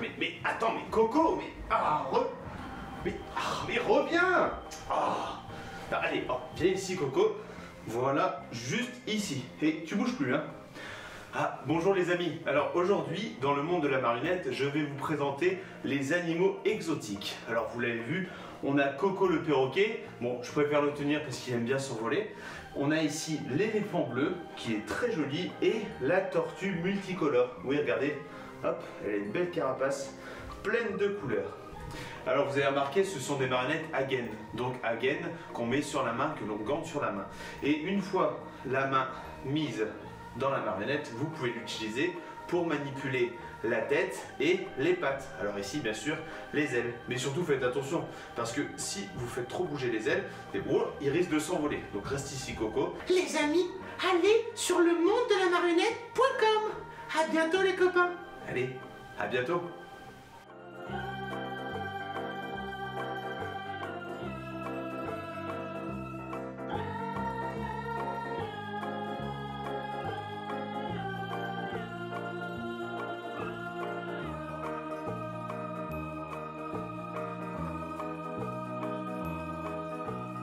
Mais, mais attends, mais Coco, mais. Ah, re- mais, ah, reviens Ah Ah, Allez, viens ici, Coco. Voilà, juste ici. Et tu bouges plus, hein Ah, bonjour les amis. Alors aujourd'hui, dans le monde de la marionnette, je vais vous présenter les animaux exotiques. Alors vous l'avez vu, on a Coco le perroquet. Bon, je préfère le tenir parce qu'il aime bien s'envoler. On a ici l'éléphant bleu, qui est très joli, et la tortue multicolore. Oui, regardez, hop, elle a une belle carapace, pleine de couleurs. Alors vous avez remarqué, ce sont des marionnettes Hagen. Donc Hagen qu'on met sur la main, que l'on gante sur la main. Et une fois la main mise dans la marionnette, vous pouvez l'utiliser pour manipuler la tête et les pattes. Alors ici, bien sûr, les ailes. Mais surtout, faites attention, parce que si vous faites trop bouger les ailes, et bon, il risque de s'envoler. Donc reste ici, Coco. Les amis, allez sur le monde de la marionnette.com. À bientôt les copains. Allez, à bientôt